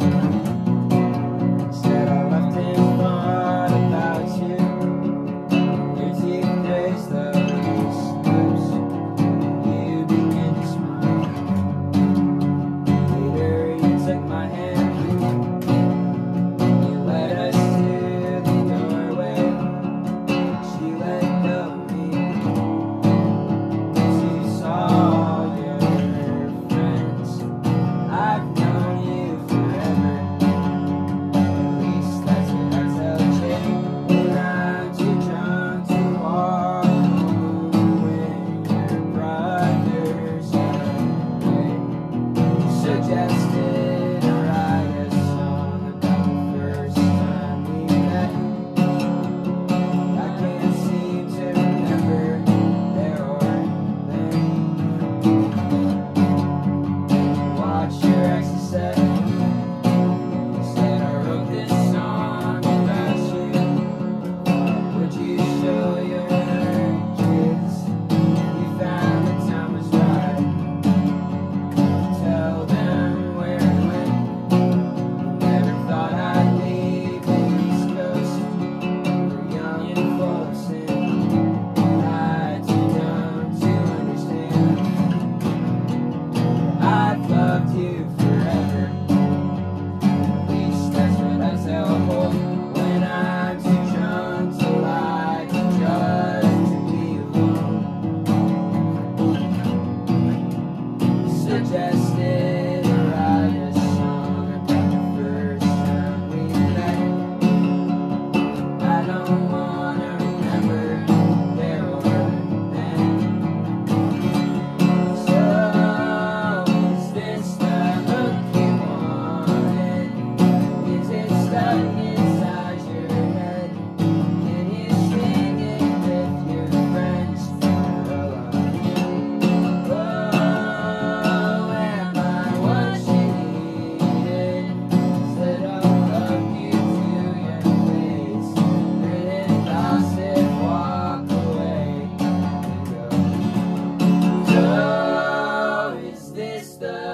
side. Know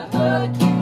good.